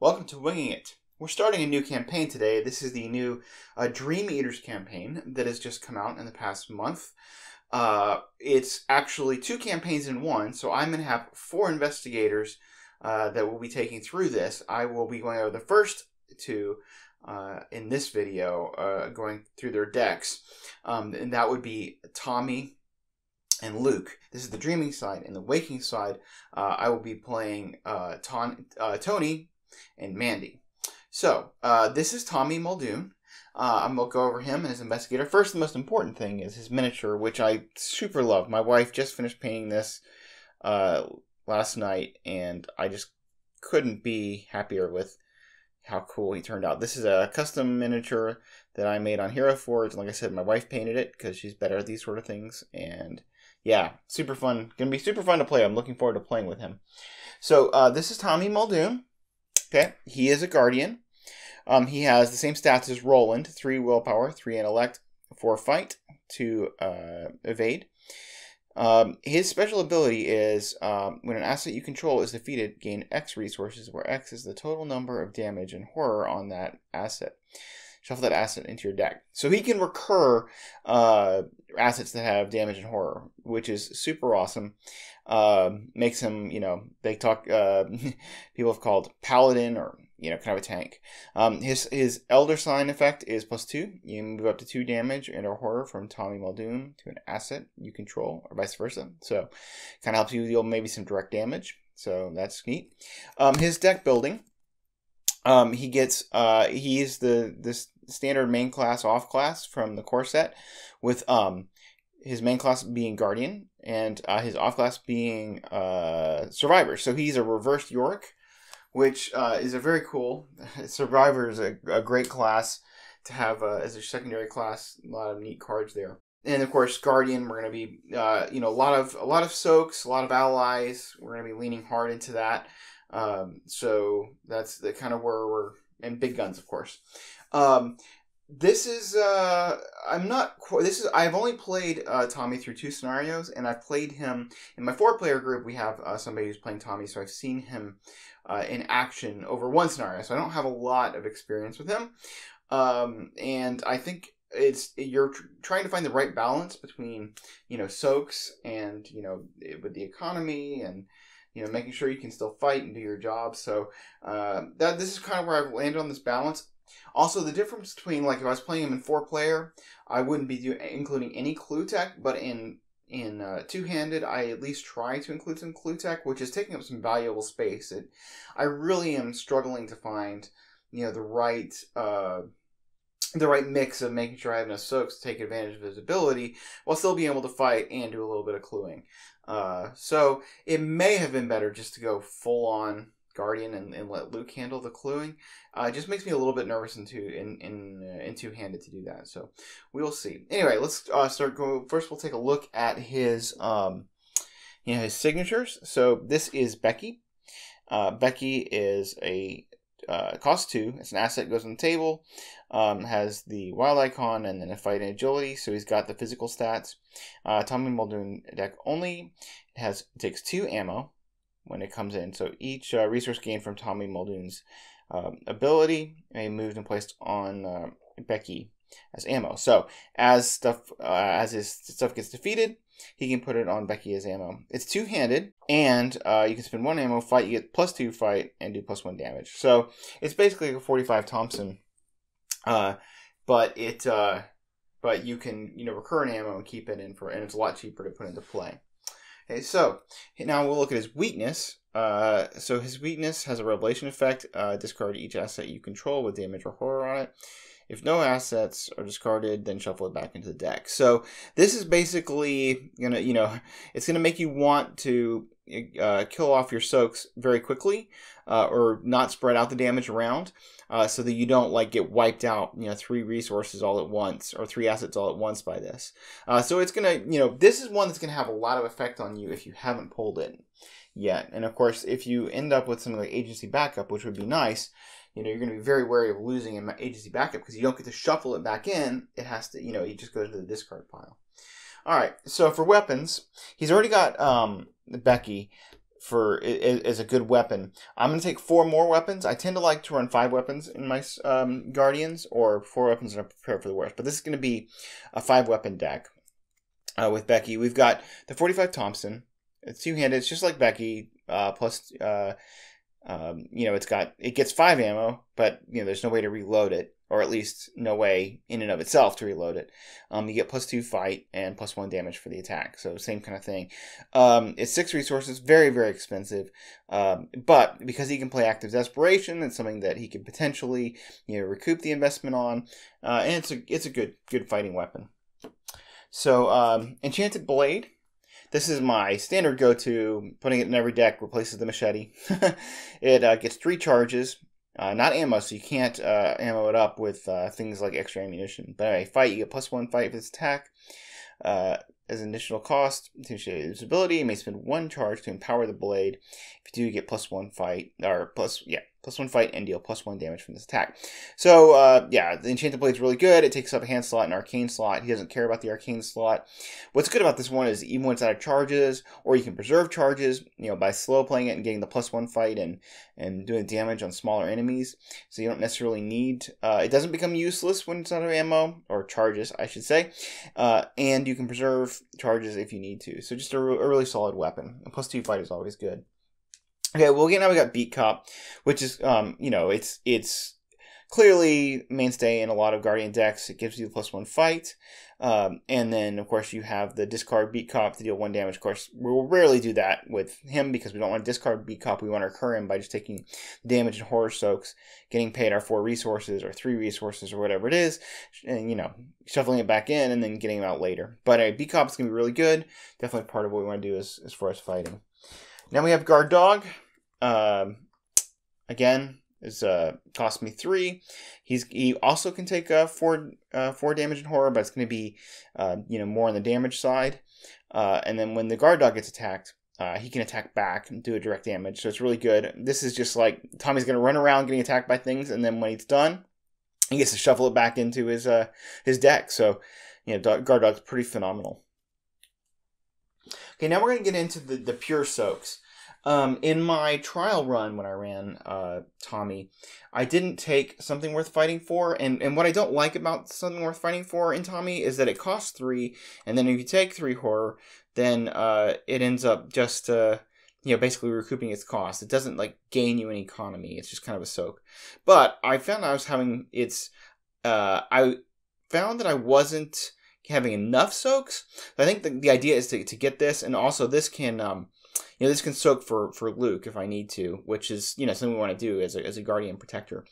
Welcome to Winging It. We're starting a new campaign today. This is the new uh, Dream Eaters campaign that has just come out in the past month. Uh, it's actually two campaigns in one, so I'm going to have four investigators uh, that will be taking through this. I will be going over the first two uh, in this video, uh, going through their decks, um, and that would be Tommy and Luke. This is the dreaming side. And the waking side, uh, I will be playing uh, Ton- uh, Tony and Mandy. So, uh, this is Tommy Muldoon. Uh, I'm going to go over him and his investigator. First, the most important thing is his miniature, which I super love. My wife just finished painting this uh, last night, and I just couldn't be happier with how cool he turned out. This is a custom miniature that I made on Hero Forge. Like I said, my wife painted it because she's better at these sort of things, and yeah, super fun. Gonna be super fun to play. I'm looking forward to playing with him. So uh, this is Tommy Muldoon. Okay, he is a guardian. Um, he has the same stats as Roland: three willpower, three intellect, four fight, two uh, evade. Um, his special ability is um, when an asset you control is defeated, gain X resources, where X is the total number of damage and horror on that asset shuffle that asset into your deck. So he can recur uh, assets that have damage and horror, which is super awesome. Uh, makes him, you know, they talk, uh, people have called paladin or, you know, kind of a tank. Um, his his elder sign effect is plus two. You move up to two damage and or horror from Tommy Muldoon to an asset you control, or vice versa. So, kind of helps you deal maybe some direct damage. So that's neat. Um, his deck building um, he gets uh, he's the this standard main class off class from the core set, with um, his main class being guardian and uh, his off class being uh, survivor. So he's a reversed Yorick, which uh, is a very cool. Survivor is a, a great class to have uh, as a secondary class. A lot of neat cards there. And of course, Guardian, we're going to be, uh, you know, a lot of a lot of soaks, a lot of allies. We're going to be leaning hard into that. Um, so that's the kind of where we're and big guns, of course. Um, this is uh, I'm not quite. This is I've only played uh, Tommy through two scenarios, and I've played him in my four player group. We have uh, somebody who's playing Tommy, so I've seen him uh, in action over one scenario. So I don't have a lot of experience with him, um, and I think it's you're tr- trying to find the right balance between you know soaks and you know with the economy and you know, making sure you can still fight and do your job. So uh, that this is kind of where I've landed on this balance. Also, the difference between like if I was playing him in four player, I wouldn't be including any clue tech, but in in uh, two handed, I at least try to include some clue tech, which is taking up some valuable space. It, I really am struggling to find you know the right. Uh, the right mix of making sure I have enough soaks to take advantage of his ability while still being able to fight and do a little bit of cluing. Uh, so it may have been better just to go full on Guardian and, and let Luke handle the cluing. Uh, it just makes me a little bit nervous and too in in, uh, in two handed to do that. So we'll see. Anyway, let's uh, start going. First, we'll take a look at his um, you know his signatures. So this is Becky. Uh, Becky is a uh, cost two. It's an asset goes on the table. Um, has the wild icon and then a fight and agility. So he's got the physical stats. Uh, Tommy Muldoon deck only. It has it takes two ammo when it comes in. So each uh, resource gained from Tommy Muldoon's um, ability may be moved and placed on uh, Becky as ammo. So as stuff uh, as his stuff gets defeated, he can put it on Becky as ammo. It's two handed, and uh, you can spend one ammo, fight, you get plus two fight, and do plus one damage. So it's basically a 45 Thompson, uh, but it uh, but you can you know recur an ammo and keep it in for, and it's a lot cheaper to put into play. Okay, so now we'll look at his weakness. Uh, so his weakness has a revelation effect. Uh, discard each asset you control with damage or horror on it. If no assets are discarded, then shuffle it back into the deck. So this is basically gonna, you know, it's gonna make you want to uh, kill off your soaks very quickly, uh, or not spread out the damage around, uh, so that you don't like get wiped out. You know, three resources all at once or three assets all at once by this. Uh, so it's gonna, you know, this is one that's gonna have a lot of effect on you if you haven't pulled it yet. And of course, if you end up with something like agency backup, which would be nice, you know, you're going to be very wary of losing an agency backup because you don't get to shuffle it back in. It has to, you know, it just goes to the discard pile. All right, so for weapons, he's already got um, Becky. For is a good weapon. I'm gonna take four more weapons. I tend to like to run five weapons in my um, guardians, or four weapons and I prepare for the worst. But this is gonna be a five weapon deck uh, with Becky. We've got the 45 Thompson. It's two handed. It's just like Becky. Uh, plus, uh, um, you know, it's got it gets five ammo, but you know, there's no way to reload it or at least no way in and of itself to reload it. Um, you get plus two fight and plus one damage for the attack, so same kind of thing. Um, it's six resources, very very expensive, um, but because he can play Act of Desperation, it's something that he can potentially you know recoup the investment on, uh, and it's a it's a good good fighting weapon. So um, enchanted blade. This is my standard go-to. Putting it in every deck replaces the machete. it uh, gets three charges, uh, not ammo, so you can't uh, ammo it up with uh, things like extra ammunition. But anyway, fight, you get plus one fight for this attack. As additional cost to show ability, you may spend one charge to empower the blade. If you do, you get plus one fight, or plus, yeah, plus one fight and deal plus one damage from this attack. So, uh, yeah, the Enchanted Blade is really good. It takes up a hand slot and arcane slot. He doesn't care about the arcane slot. What's good about this one is even when it's out of charges, or you can preserve charges, you know, by slow playing it and getting the plus one fight and, and doing damage on smaller enemies. So you don't necessarily need, uh, it doesn't become useless when it's out of ammo, or charges, I should say. Uh, and you can preserve charges if you need to. So just a, a really solid weapon. A plus two fight is always good. Okay, well, again, now we got Beat Cop, which is, um, you know, it's it's clearly mainstay in a lot of Guardian decks. It gives you the plus one fight, um, and then of course you have the discard Beat Cop to deal one damage. Of course, we'll rarely do that with him because we don't want to discard Beat Cop. We want to recur him by just taking damage and horror soaks, getting paid our four resources or three resources or whatever it is, and you know shuffling it back in and then getting him out later. But uh, Beat Cop is gonna be really good. Definitely part of what we want to do as as far as fighting. Now we have Guard Dog. Um, again, is uh cost me three. He's he also can take uh four uh four damage in horror, but it's going to be uh you know more on the damage side. Uh, and then when the guard dog gets attacked, uh, he can attack back and do a direct damage. So it's really good. This is just like Tommy's going to run around getting attacked by things, and then when he's done, he gets to shuffle it back into his uh his deck. So you know, guard dog's pretty phenomenal. Okay, now we're going to get into the, the pure soaks. Um, in my trial run when I ran uh, Tommy, I didn't take something worth fighting for, and and what I don't like about something worth fighting for in Tommy is that it costs three, and then if you take three horror, then uh, it ends up just uh, you know basically recouping its cost. It doesn't like gain you any economy. It's just kind of a soak. But I found I was having its. Uh, I found that I wasn't having enough soaks. I think the, the idea is to, to get this, and also this can, um, you know, this can soak for, for Luke if I need to, which is, you know, something we want to do as a, as a Guardian Protector.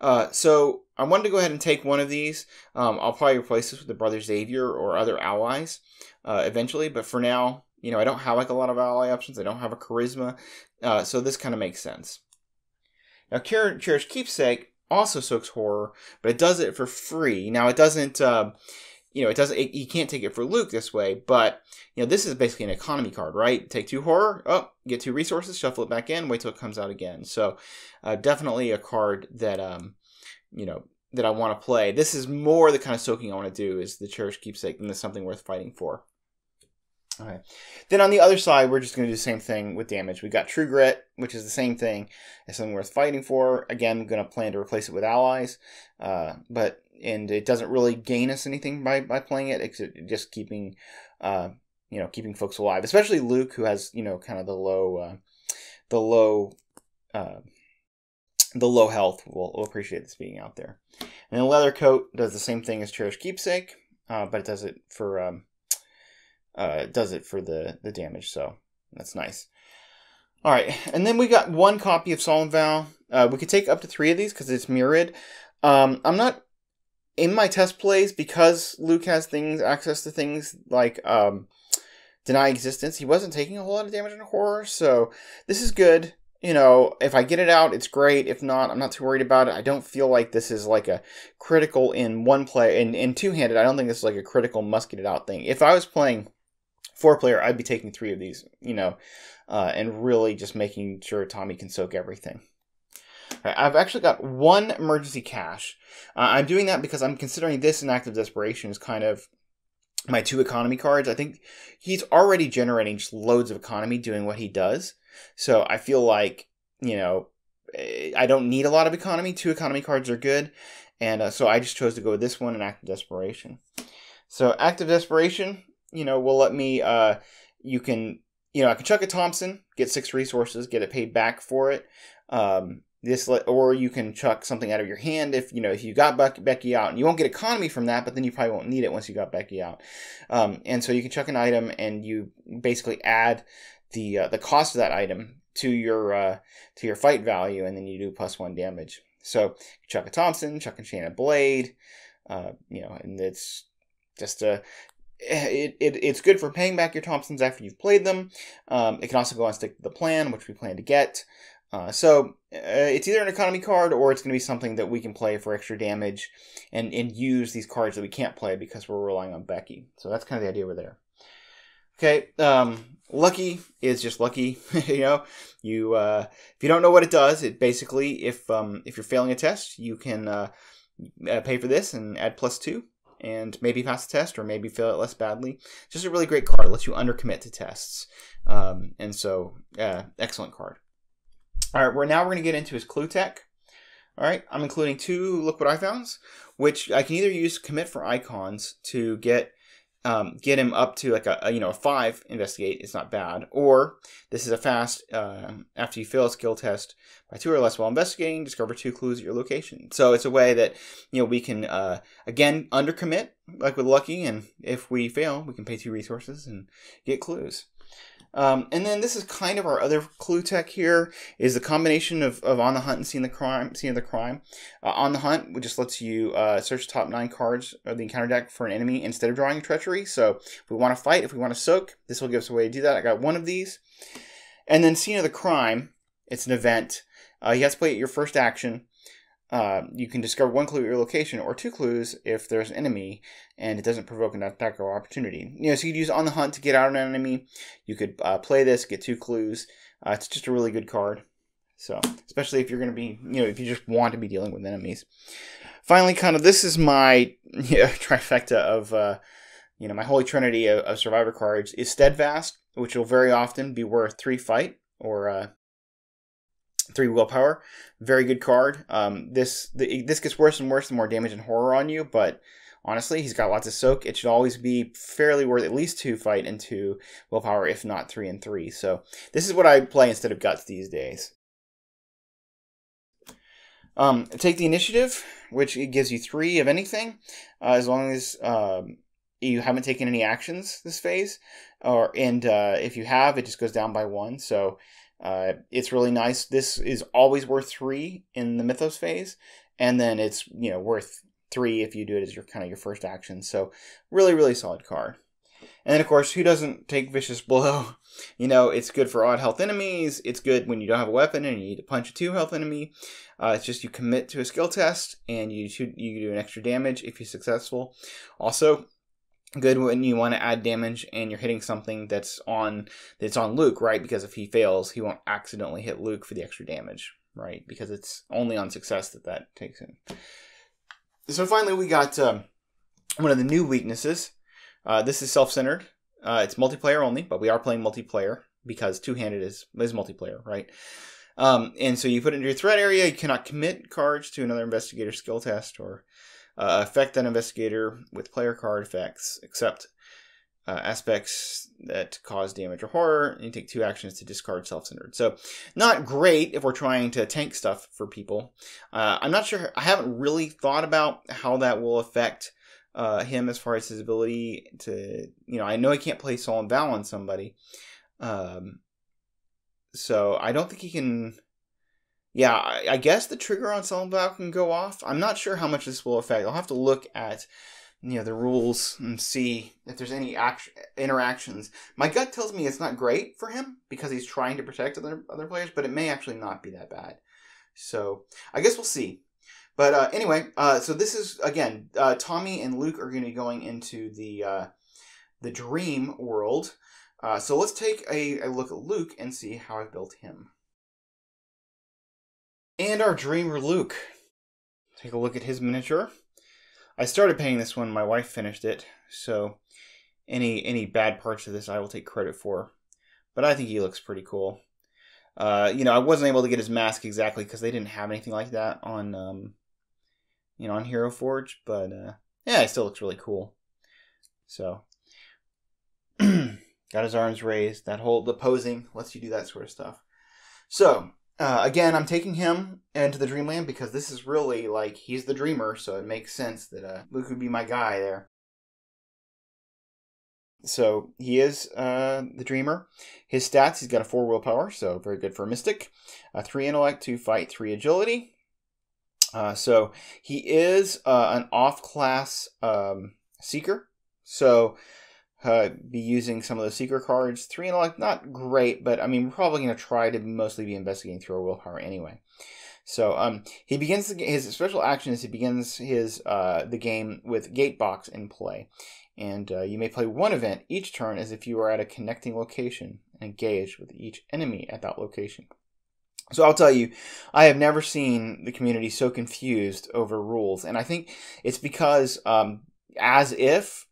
Uh, so I wanted to go ahead and take one of these. Um, I'll probably replace this with the Brother Xavier or other allies uh, eventually, but for now, you know, I don't have like a lot of ally options. I don't have a charisma, uh, so this kind of makes sense. Now, Cherished Keepsake also soaks horror, but it does it for free. Now, it doesn't. Uh, you know, it doesn't. It, you can't take it for Luke this way, but you know, this is basically an economy card, right? Take two horror, oh, get two resources, shuffle it back in, wait till it comes out again. So, uh, definitely a card that um, you know, that I want to play. This is more the kind of soaking I want to do is the cherished keepsake, and this something worth fighting for. Okay. Then on the other side, we're just going to do the same thing with damage. We've got True Grit, which is the same thing as something worth fighting for. Again, going to plan to replace it with allies, uh, but and it doesn't really gain us anything by, by playing it, except just keeping, uh, you know, keeping folks alive. Especially Luke, who has you know kind of the low, uh, the low, uh, the low health. Will will appreciate this being out there. And the leather coat does the same thing as Cherished Keepsake, uh, but it does it for um, uh, does it for the the damage. So that's nice. All right, and then we got one copy of Solemn Vow. Uh, we could take up to three of these because it's mirrored. Um, I'm not in my test plays because Luke has things access to things like um, deny existence. He wasn't taking a whole lot of damage in horror, so this is good. You know, if I get it out, it's great. If not, I'm not too worried about it. I don't feel like this is like a critical in one play in, in two handed. I don't think this is like a critical must get it out thing. If I was playing four player, I'd be taking three of these, you know, uh, and really just making sure Tommy can soak everything. I've actually got one emergency cash. Uh, I'm doing that because I'm considering this in Act of Desperation as kind of my two economy cards. I think he's already generating loads of economy doing what he does. So I feel like, you know, eh, I don't need a lot of economy. Two economy cards are good. And uh, so I just chose to go with this one and Act of Desperation. So Act of Desperation, you know, will let me, uh, you can, you know, I can chuck a Thompson, get six resources, get it paid back for it. Um, this or you can chuck something out of your hand if you know if you got Buck, Becky out and you won't get economy from that but then you probably won't need it once you got Becky out um, and so you can chuck an item and you basically add the uh, the cost of that item to your uh, to your fight value and then you do plus one damage so chuck a Thompson chuck an enchanted blade uh, you know and it's just a it, it, it's good for paying back your Thompsons after you've played them. Um, it can also go on stick to the plan, which we plan to get. Uh, so uh, it's either an economy card or it's going to be something that we can play for extra damage and, and use these cards that we can't play because we're relying on Becky. So that's kind of the idea over there. Okay, um, lucky is just lucky. you know, you uh, if you don't know what it does, it basically if um, if you're failing a test, you can uh, uh pay for this and add plus two and maybe pass the test or maybe fail it less badly. Just a really great card. It lets you undercommit to tests, um, and so excellent card. All right, we're now we're going to get into his clue tech. All right, I'm including two look what I founds, which I can either use commit for icons to get um, get him up to like a, a, you know a five investigate. It's not bad. Or this is a fast uh, after you fail a skill test by two or less while investigating, discover two clues at your location. So it's a way that you know we can uh, again undercommit like with Lucky, and if we fail, we can pay two resources and get clues. Um, and then this is kind of our other clue tech here is the combination of, of on the hunt and scene of the crime, scene of the crime. Uh, on the hunt, which just lets you uh, search the top nine cards of the encounter deck for an enemy instead of drawing a treachery. So if we want to fight, if we want to soak, this will give us a way to do that. I got one of these. And then scene of the crime, it's an event. Uh, you have to play it your first action. Uh, you can discover one clue at your location or two clues if there's an enemy and it doesn't provoke an attack or opportunity. You know, so you could use on the hunt to get out an enemy. You could uh, play this, get two clues. Uh, it's just a really good card. So, especially if you're going to be, you know, if you just want to be dealing with enemies. Finally, kind of, this is my yeah, trifecta of, uh, you know, my holy trinity of, of, survivor cards is Steadfast, which will very often be worth three fight or uh, three willpower. Very good card. Um, this the, this gets worse and worse the more damage and horror on you, but honestly, he's got lots of soak. It should always be fairly worth at least two fight and two willpower, if not three and three. So this is what I play instead of guts these days. Um, take the initiative, which it gives you three of anything, uh, as long as um, you haven't taken any actions this phase, or and uh, if you have, it just goes down by one. So uh, it's really nice. This is always worth three in the Mythos phase, and then it's you know worth three if you do it as your kind of your first action. So really, really solid card. And then of course, who doesn't take vicious blow? You know, it's good for odd health enemies. It's good when you don't have a weapon and you need to punch a two health enemy. Uh, it's just you commit to a skill test and you should, you do an extra damage if you're successful. Also, good when you want to add damage and you're hitting something that's on that's on Luke, right? Because if he fails, he won't accidentally hit Luke for the extra damage, right? Because it's only on success that that takes him. So finally, we got um, one of the new weaknesses. Uh, this is self-centered. Uh, it's multiplayer only, but we are playing multiplayer because two-handed is is multiplayer, right? Um, and so you put it into your threat area. You cannot commit cards to another investigator skill test or uh, affect that investigator with player card effects, except uh, aspects that cause damage or horror, and you take two actions to discard self-centered. So, not great if we're trying to tank stuff for people. Uh, I'm not sure. I haven't really thought about how that will affect uh, him as far as his ability to. You know, I know he can't play Solemn Vow on somebody, um, so I don't think he can yeah, I, I guess the trigger on Vow can go off. I'm not sure how much this will affect. I'll have to look at you know the rules and see if there's any action, interactions. My gut tells me it's not great for him because he's trying to protect other other players, but it may actually not be that bad. So I guess we'll see. But uh, anyway, uh, so this is again uh, Tommy and Luke are going to be going into the uh, the dream world. Uh, so let's take a, a look at Luke and see how I built him. And our dreamer Luke. Take a look at his miniature. I started painting this one, my wife finished it, so any any bad parts of this I will take credit for. But I think he looks pretty cool. Uh, you know, I wasn't able to get his mask exactly because they didn't have anything like that on, um, you know, on Hero Forge. But uh, yeah, it still looks really cool. So, got his arms raised. That whole the posing lets you do that sort of stuff. So uh, again, I'm taking him into the Dreamland because this is really like he's the dreamer, so it makes sense that uh, Luke would be my guy there. So he is uh, the dreamer. His stats: he's got a four willpower, so very good for a mystic. A three intellect, two fight, three agility. Uh, so he is uh, an off-class um, seeker. So uh, be using some of the seeker cards. Three intellect, not great, but I mean, we're probably going to try to mostly be investigating through our willpower anyway. So um, he begins the, his special action is he begins his uh, the game with Gatebox in play, and uh, you may play one event each turn as if you were at a connecting location and engaged with each enemy at that location. So I'll tell you, I have never seen the community so confused over rules, and I think it's because um, as if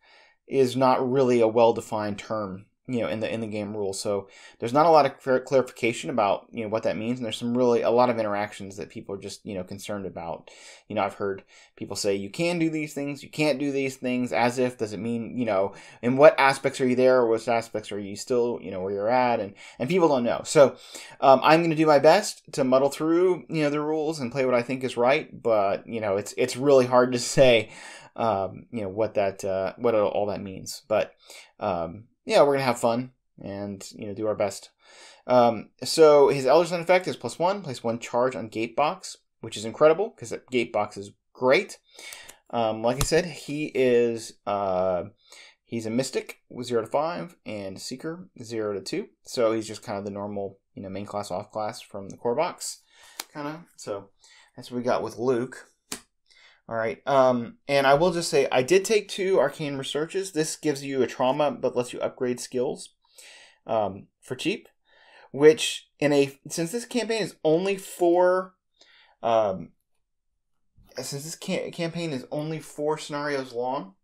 is not really a well defined term you know in the in the game rules. So there's not a lot of clarification about you know what that means. And there's some really a lot of interactions that people are just you know concerned about. You know i've heard people say you can do these things you can't do these things as if does it mean you know in what aspects are you there or what aspects are you still you know where you're at? And and people don't know. So um, i'm going to do my best to muddle through you know the rules and play what i think is right. But you know it's it's really hard to say um, you know what that uh, what all that means but um, yeah, we're gonna have fun and you know do our best. Um, so his Elder effect is plus one, place one charge on Gatebox, which is incredible because Gatebox is great. Um, like I said, he is uh, he's a Mystic with zero to five and Seeker zero to two. So he's just kind of the normal you know main class off class from the core box, kind of. So that's what we got with Luke. All right. Um, and I will just say I did take two arcane researches. This gives you a trauma, but lets you upgrade skills um, for cheap. Which in a since this campaign is only four, um, since this ca- campaign is only four scenarios long,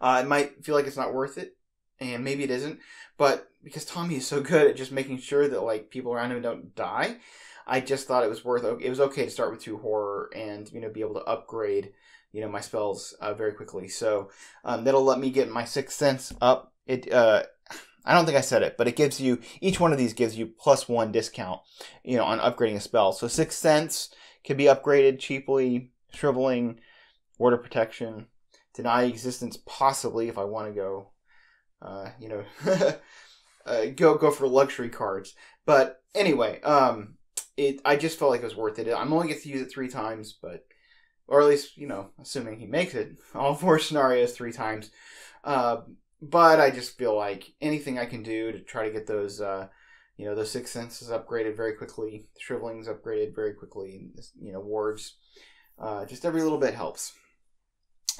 uh, it might feel like it's not worth it, and maybe it isn't. But because Tommy is so good at just making sure that like people around him don't die, I just thought it was worth. It was okay to start with two horror and you know be able to upgrade you know my spells uh, very quickly. So um, that'll let me get my sixth sense up. It uh, I don't think I said it, but it gives you each one of these gives you plus one discount, you know, on upgrading a spell. So sixth sense can be upgraded cheaply. Shriveling, ward of protection, deny existence possibly if I want to go, uh, you know, uh, go go for luxury cards. But anyway, um, it I just felt like it was worth it. I'm only get to use it three times, but or at least you know, assuming he makes it all four scenarios three times. Uh, but I just feel like anything I can do to try to get those, uh, you know, those six senses upgraded very quickly, shrivelings upgraded very quickly, you know, wards, uh, just every little bit helps.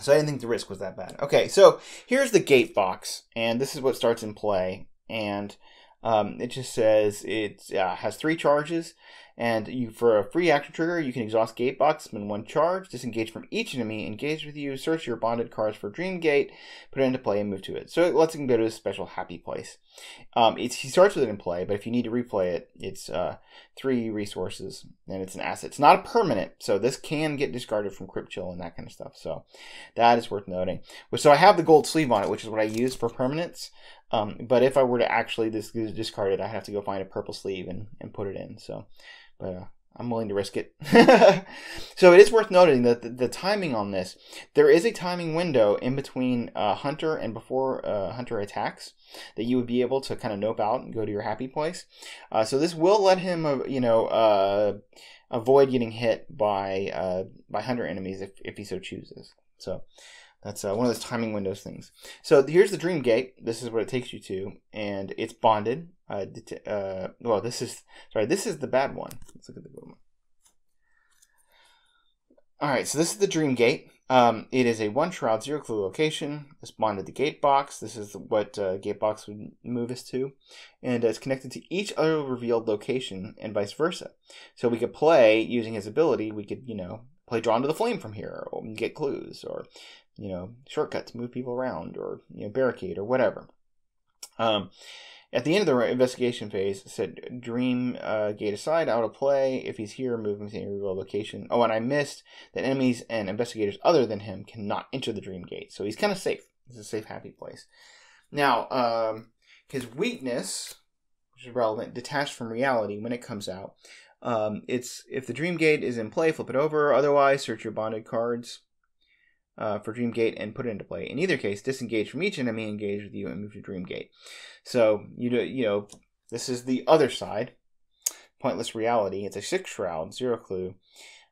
So I didn't think the risk was that bad. Okay, so here's the gate box, and this is what starts in play, and um, it just says it uh, has three charges. And you, for a free action trigger, you can exhaust Gatebox, spend one charge, disengage from each enemy engaged with you, search your bonded cards for Dream Gate, put it into play, and move to it. So it lets him go to a special happy place. Um, he starts with it in play, but if you need to replay it, it's uh, three resources, and it's an asset. It's not a permanent, so this can get discarded from Crypt Chill and that kind of stuff. So that is worth noting. So I have the gold sleeve on it, which is what I use for permanents. Um, but if I were to actually dis- discard it, I have to go find a purple sleeve and, and put it in. So but uh, I'm willing to risk it. so it is worth noting that the, the, timing on this, there is a timing window in between uh, Hunter and before uh, Hunter attacks that you would be able to kind of nope out and go to your happy place. Uh, so this will let him, uh, you know, uh, avoid getting hit by uh, by Hunter enemies if, if he so chooses. So that's uh, one of those timing windows things. So here's the Dream Gate. This is what it takes you to, and it's bonded. Uh, uh, well, this is sorry. This is the bad one. Let's look at the good one. All right, so this is the Dream Gate. Um, it is a one shroud zero clue location. It's bonded to the gate box. This is what uh, gate box would move us to, and it's connected to each other revealed location and vice versa. So we could play using his ability. We could you know play drawn to the flame from here, or get clues, or you know, shortcuts, move people around, or you know, barricade or whatever. Um, At the end of the investigation phase, said Dream uh, Gate aside, out of play. If he's here, move him to any real location. Oh, and I missed that enemies and investigators other than him cannot enter the Dream Gate. So he's kind of safe. It's a safe, happy place. Now, um, his weakness, which is relevant, detached from reality when it comes out. Um, it's if the Dream Gate is in play, flip it over. Otherwise, search your bonded cards uh, for Dream Gate and put it into play. In either case, disengage from each enemy, engage with you, and move to Dream Gate. So you do, you know this is the other side, pointless reality. It's a six shroud, zero clue.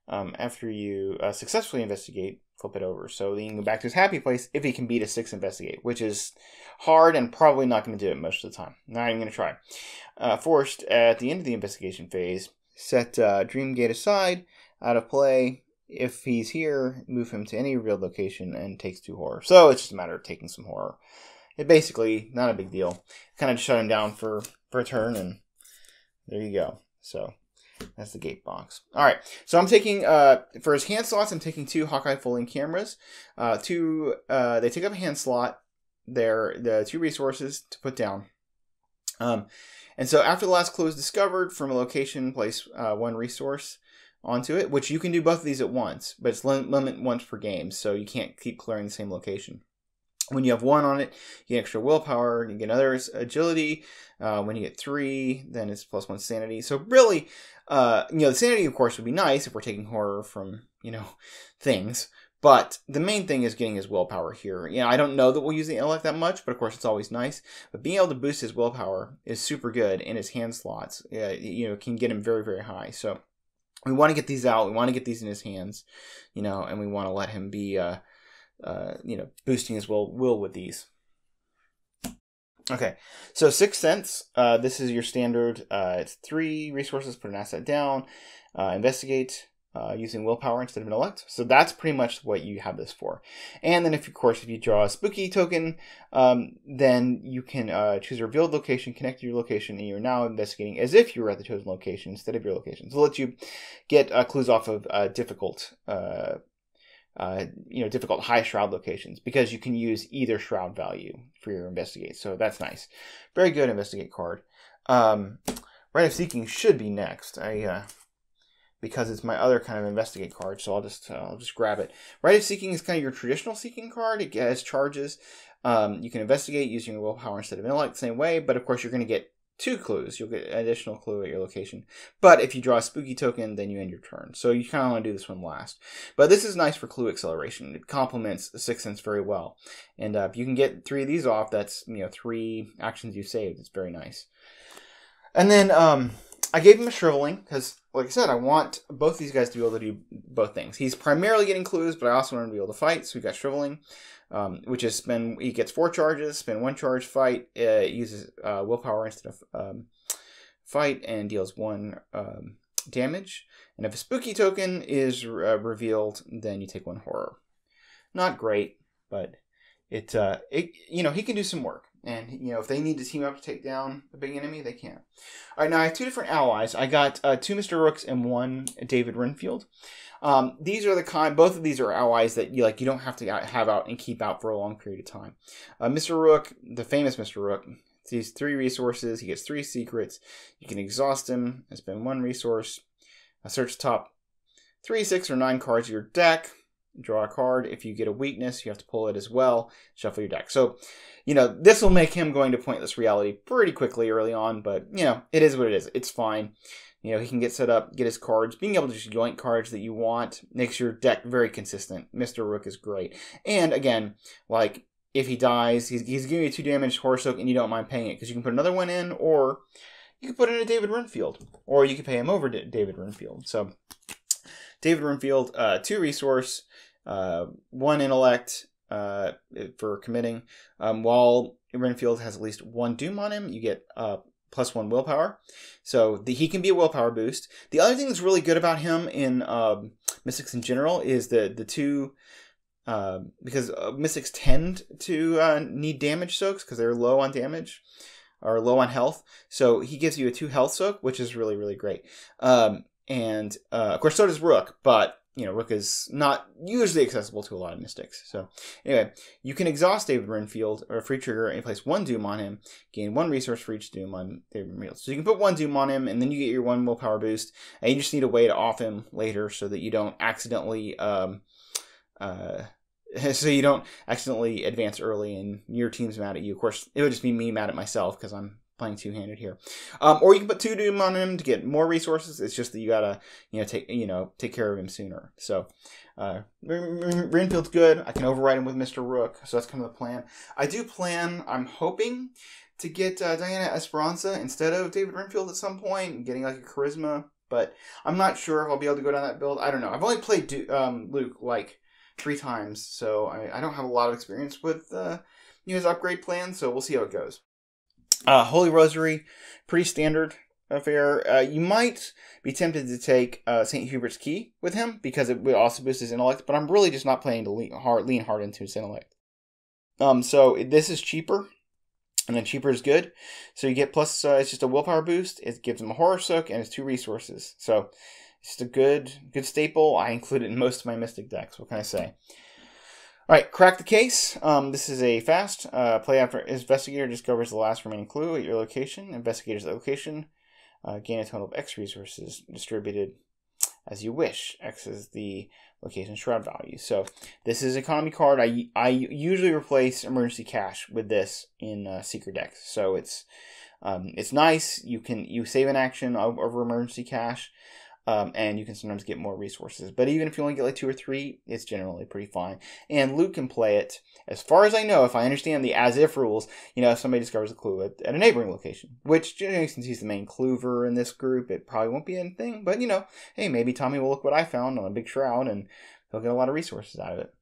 Um, after you uh, successfully investigate, flip it over. So then you can go back to his happy place if he can beat a six investigate, which is hard and probably not going to do it most of the time. Not even going to try. Uh, forced at the end of the investigation phase, set uh, Dream Gate aside, out of play. If he's here, move him to any real location and takes two horror. So it's just a matter of taking some horror. It basically not a big deal. Kind of shut him down for for a turn, and there you go. So that's the gate box. All right, so I'm taking uh for his hand slots. I'm taking two Hawkeye folding cameras. Uh, two uh they take up a hand slot. They're the two resources to put down. Um, and so after the last clue is discovered from a location, place uh, one resource onto it, which you can do both of these at once, but it's lim- limit once per game, so you can't keep clearing the same location. When you have one on it, you get extra willpower, you get another agility. Uh, when you get three, then it's plus one sanity. So really, uh, you know, the sanity, of course, would be nice if we're taking horror from, you know, things. But the main thing is getting his willpower here. You know, I don't know that we'll use the intellect that much, but of course it's always nice. But being able to boost his willpower is super good, and his hand slots, uh, you know, can get him very, very high. So we want to get these out. We want to get these in his hands, you know, and we want to let him be, uh, uh, you know, boosting his will will with these. Okay, so Sixth Sense. Uh, this is your standard. Uh, it's three resources. Put an asset down. Uh, investigate. Uh, using willpower instead of intellect. So that's pretty much what you have this for. And then, if of course, if you draw a spooky token, um, then you can uh, choose a revealed location, connect to your location, and you're now investigating as if you were at the chosen location instead of your location. So it lets you get uh, clues off of uh, difficult, uh, uh, you know, difficult high shroud locations because you can use either shroud value for your investigate. So that's nice. Very good investigate card. Um, Rite of Seeking should be next. I because it's my other kind of investigate card. So I'll just uh, I'll just grab it. Rite of Seeking is kind of your traditional seeking card. It has charges. Um, you can investigate using your willpower instead of intellect, the same way. But of course, you're going to get two clues. You'll get an additional clue at your location. But if you draw a spooky token, then you end your turn. So you kind of want to do this one last. But this is nice for clue acceleration. It complements Sixth Sense very well. And uh, if you can get three of these off, that's you know three actions you saved. It's very nice. And then um, I gave him a shriveling because, like I said, I want both these guys to be able to do both things. He's primarily getting clues, but I also want him to be able to fight. So we got shriveling, um, which is spend. He gets four charges, spend one charge, fight. Uh, uses uh, willpower instead of um, fight, and deals one um, damage. And if a spooky token is uh, revealed, then you take one horror. Not great, but it, uh, it you know he can do some work. And you know, if they need to team up to take down a big enemy, they can. All right, now I have two different allies. I got uh, two Mr. Rooks and one David Renfield. Um, these are the kind. Both of these are allies that you like. You don't have to have out and keep out for a long period of time. Uh, Mr. Rook, the famous Mr. Rook, these three resources. He gets three secrets. You can exhaust him spend one resource. I search top three, six, or nine cards of your deck draw a card. If you get a weakness, you have to pull it as well. Shuffle your deck. So, you know, this will make him going to pointless reality pretty quickly early on, but, you know, it is what it is. It's fine. You know, he can get set up, get his cards. Being able to just yoink cards that you want makes your deck very consistent. Mr. Rook is great. And again, like, if he dies, he's, he's giving you two damage horror soak and you don't mind paying it because you can put another one in or you can put in a David Renfield or you can pay him over to David Renfield. So, David Renfield, uh, two resource, uh, one intellect uh, for committing. Um, while Renfield has at least one doom on him, you get uh, plus one willpower. So the, he can be a willpower boost. The other thing that's really good about him in um, Mystics in general is the the two. Uh, because mystics tend to uh, need damage soaks because they're low on damage or low on health. So he gives you a two health soak, which is really really great. Um, and uh, of course, so does Rook, but you know, Rook is not usually accessible to a lot of mystics. So anyway, you can exhaust David Renfield or free trigger and place one Doom on him, gain one resource for each Doom on David Renfield. So you can put one Doom on him, and then you get your one willpower boost, and you just need a way to off him later so that you don't accidentally. Um, uh, so you don't accidentally advance early and your team's mad at you. Of course, it would just be me mad at myself because I'm playing two-handed here. Um, or you can put two doom on him to get more resources. It's just that you gotta, you know, take you know take care of him sooner. So uh, Renfield's good. I can override him with Mister Rook. So that's kind of the plan. I do plan. I'm hoping to get uh, Diana Esperanza instead of David Renfield at some point, getting like a charisma. But I'm not sure if I'll be able to go down that build. I don't know. I've only played du- um, Luke like three times, so I, I don't have a lot of experience with uh, his upgrade plan. So we'll see how it goes. Uh, Holy Rosary, pretty standard affair. Uh, you might be tempted to take uh, St. Hubert's Key with him because it would also boost his intellect, but I'm really just not planning to lean hard, lean hard into his intellect. Um, so this is cheaper, and then cheaper is good. So you get plus, uh, it's just a willpower boost. It gives him a horror soak and it's two resources. So it's just a good, good staple. I include it in most of my Mystic decks. What can I say? All right, crack the case. Um, this is a fast uh, play after investigator discovers the last remaining clue at your location. Investigator's location. Uh, gain a total of X resources distributed as you wish. X is the location shroud value. So this is economy card. I, I usually replace emergency cash with this in uh, seeker decks. So it's um, it's nice. You can you save an action over emergency cash. Um, and you can sometimes get more resources. But even if you only get like two or three, it's generally pretty fine. And Luke can play it, as far as I know, if I understand the as if rules, you know, if somebody discovers a clue at, at a neighboring location, which, generally, since he's the main cluever in this group, it probably won't be anything. But, you know, hey, maybe Tommy will look what I found on a big shroud and he'll get a lot of resources out of it.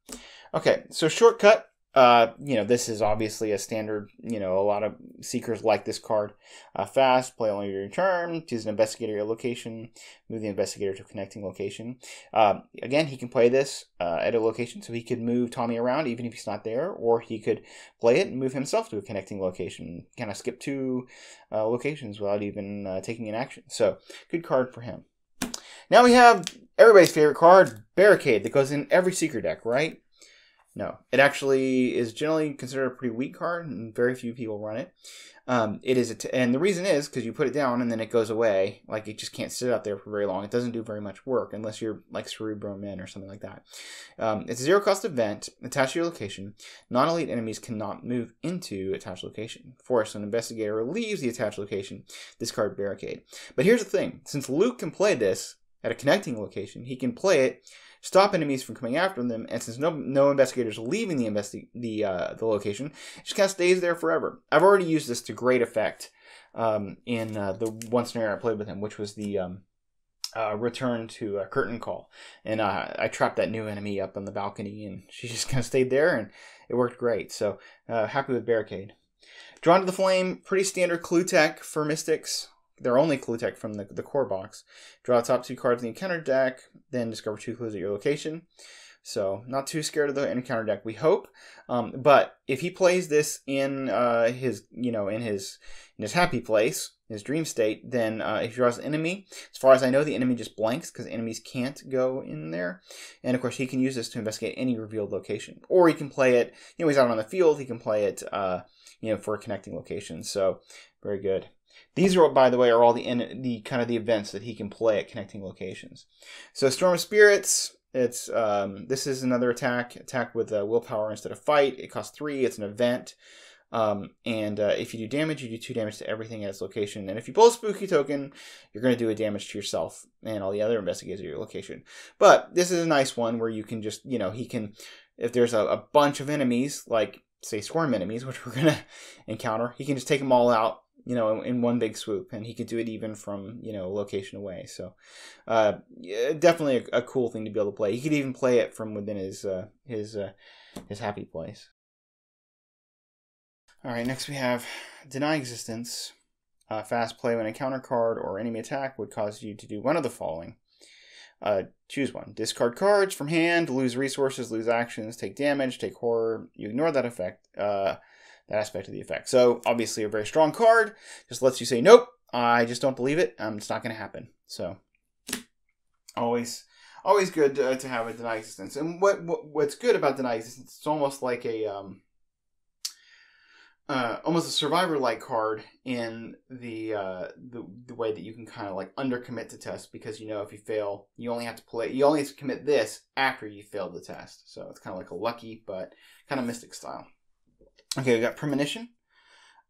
Okay, so shortcut uh, you know, this is obviously a standard, you know, a lot of seekers like this card. Uh, fast, play only your turn, choose an investigator your location, move the investigator to a connecting location. Uh, again, he can play this uh, at a location, so he could move Tommy around even if he's not there, or he could play it and move himself to a connecting location, kind of skip two uh, locations without even uh, taking an action. So, good card for him. Now we have everybody's favorite card, Barricade, that goes in every Seeker deck, right? No, it actually is generally considered a pretty weak card, and very few people run it. Um, it is, and the reason is because you put it down and then it goes away. Like it just can't sit out there for very long. It doesn't do very much work unless you're like Cerebro Min or something like that. Um, it's a zero cost event attached to your location. Non elite enemies cannot move into attached location. Force an investigator leaves the attached location. Discard barricade. But here's the thing: since Luke can play this at a connecting location, he can play it stop enemies from coming after them. And since no no investigators are leaving the investi- the uh, the location, it just kind of stays there forever. I've already used this to great effect um, in uh, the one scenario I played with him, which was the um, uh, return to a curtain call, and uh, I trapped that new enemy up on the balcony, and she just kind of stayed there, and it worked great. So uh, happy with barricade. Drawn to the Flame, pretty standard clue tech for Mystics their only clue tech from the, the core box. Draw the top two cards in the encounter deck, then discover two clues at your location. So not too scared of the encounter deck, we hope. Um, but if he plays this in uh, his, you know, in his in his happy place, his dream state, then uh, if he draws an enemy, as far as I know, the enemy just blanks because enemies can't go in there. And of course, he can use this to investigate any revealed location, or he can play it. You know, he's out on the field. He can play it, uh, you know, for a connecting location. So very good. These are, by the way, are all the in, the kind of the events that he can play at connecting locations. So Storm of Spirits, it's um, this is another attack, attack with uh, willpower instead of fight. It costs three. It's an event, um, and uh, if you do damage, you do two damage to everything at its location. And if you pull a spooky token, you're going to do a damage to yourself and all the other investigators at your location. But this is a nice one where you can just, you know, he can, if there's a, a bunch of enemies like say swarm enemies, which we're gonna encounter, he can just take them all out you know, in, one big swoop, and he could do it even from you know location away. So, uh, definitely a, a, cool thing to be able to play. He could even play it from within his uh, his uh, his happy place. All right, next we have deny existence. Uh, fast play when a counter card or enemy attack would cause you to do one of the following. Uh, choose one. Discard cards from hand, lose resources, lose actions, take damage, take horror. You ignore that effect. Uh, that aspect of the effect. So obviously a very strong card. Just lets you say, nope, I just don't believe it. Um, it's not going to happen. So always, always good to, to have a deny existence. And what, what what's good about deny existence? It's almost like a um, uh, almost a survivor like card in the, uh, the the way that you can kind of like undercommit to test because you know if you fail, you only have to play you only have to commit this after you failed the test. So it's kind of like a lucky but kind of mystic style. Okay, we got premonition.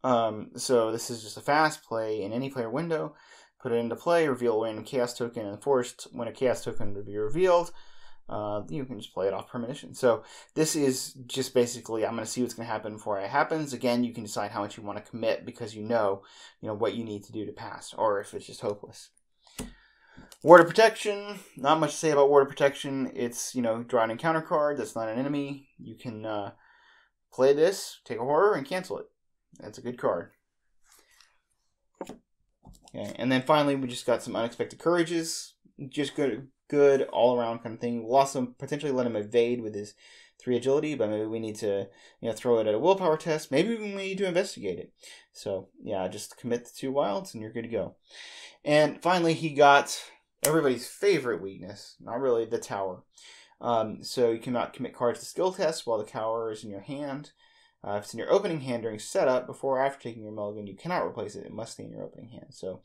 Um, so this is just a fast play in any player window. Put it into play, reveal a random chaos token, and forced when a chaos token to be revealed, uh, you can just play it off premonition. So this is just basically I'm going to see what's going to happen before it happens. Again, you can decide how much you want to commit because you know, you know what you need to do to pass, or if it's just hopeless. Ward of Protection, not much to say about of Protection. It's, you know, draw an encounter card that's not an enemy. You can uh, play this, take a horror, and cancel it. That's a good card. Okay, and then finally we just got some unexpected courages. Just good, good all around kind of thing. We'll also potentially let him evade with his three agility, but maybe we need to you know throw it at a willpower test. Maybe we need to investigate it. So yeah, just commit the two wilds and you're good to go. And finally, he got everybody's favorite weakness. Not really the tower. Um, so you cannot commit cards to skill tests while the tower is in your hand. Uh, if it's in your opening hand during setup, before or after taking your mulligan, you cannot replace it. It must stay in your opening hand. So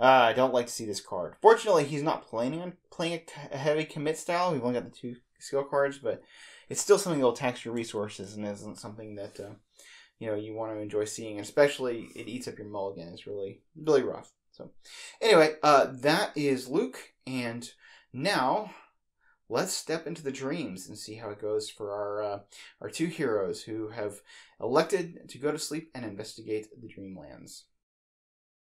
uh, I don't like to see this card. Fortunately, he's not planning on playing a heavy commit style. We've only got the two skill cards, but it's still something that will tax your resources and isn't something that uh, you know you want to enjoy seeing. Especially, it eats up your mulligan. It's really really rough. So anyway, uh, that is Luke, and now let's step into the dreams and see how it goes for our uh, our two heroes who have elected to go to sleep and investigate the dreamlands.